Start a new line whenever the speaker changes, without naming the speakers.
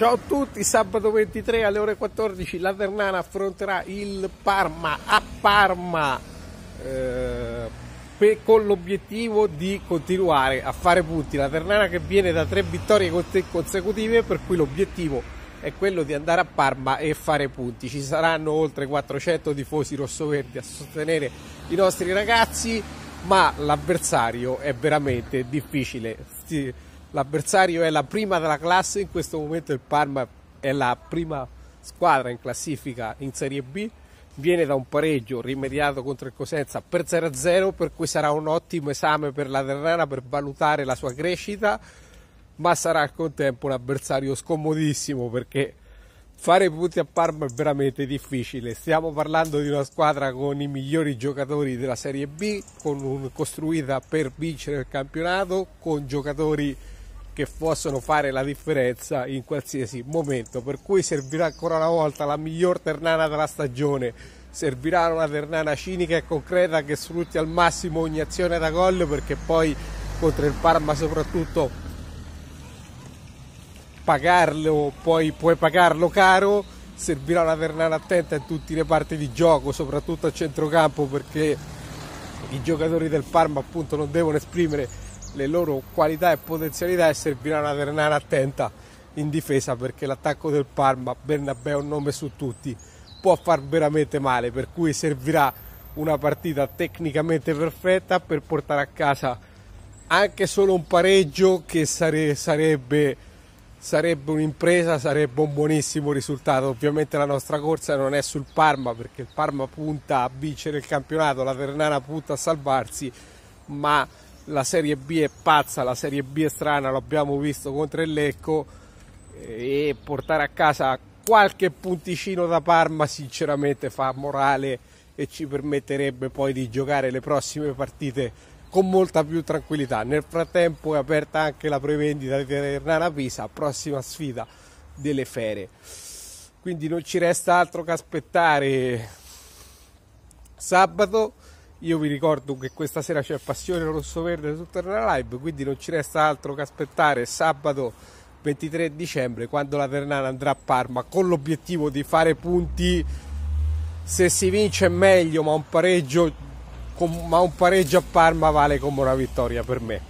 Ciao a tutti, sabato 23 alle ore 14 la Ternana affronterà il Parma a Parma eh, con l'obiettivo di continuare a fare punti. La Ternana che viene da tre vittorie consecutive per cui l'obiettivo è quello di andare a Parma e fare punti. Ci saranno oltre 400 tifosi rossoverdi a sostenere i nostri ragazzi, ma l'avversario è veramente difficile l'avversario è la prima della classe, in questo momento il Parma è la prima squadra in classifica in Serie B, viene da un pareggio rimediato contro il Cosenza per 0-0, per cui sarà un ottimo esame per la Terrana per valutare la sua crescita, ma sarà al contempo un avversario scomodissimo perché fare punti a Parma è veramente difficile. Stiamo parlando di una squadra con i migliori giocatori della Serie B, un, costruita per vincere il campionato, con giocatori che possono fare la differenza in qualsiasi momento. Per cui servirà ancora una volta la miglior ternana della stagione. Servirà una ternana cinica e concreta che sfrutti al massimo ogni azione da gol perché poi contro il Parma soprattutto pagarlo, poi puoi pagarlo caro. Servirà una ternana attenta in tutte le parti di gioco, soprattutto a centrocampo perché i giocatori del Parma appunto non devono esprimere le loro qualità e potenzialità e servirà una Ternana attenta in difesa perché l'attacco del Parma, Bernabé è un nome su tutti, può far veramente male, per cui servirà una partita tecnicamente perfetta per portare a casa anche solo un pareggio che sare- sarebbe, sarebbe un'impresa, sarebbe un buonissimo risultato. Ovviamente la nostra corsa non è sul Parma perché il Parma punta a vincere il campionato, la Ternana punta a salvarsi, ma la Serie B è pazza, la Serie B è strana, l'abbiamo visto contro il Lecco e portare a casa qualche punticino da Parma sinceramente fa morale e ci permetterebbe poi di giocare le prossime partite con molta più tranquillità. Nel frattempo è aperta anche la prevendita di Ternana Pisa, prossima sfida delle fere. Quindi non ci resta altro che aspettare sabato io vi ricordo che questa sera c'è Passione Rosso-Verde su Terra Live, quindi non ci resta altro che aspettare sabato 23 dicembre quando la Ternana andrà a Parma con l'obiettivo di fare punti. Se si vince è meglio, ma un pareggio, ma un pareggio a Parma vale come una vittoria per me.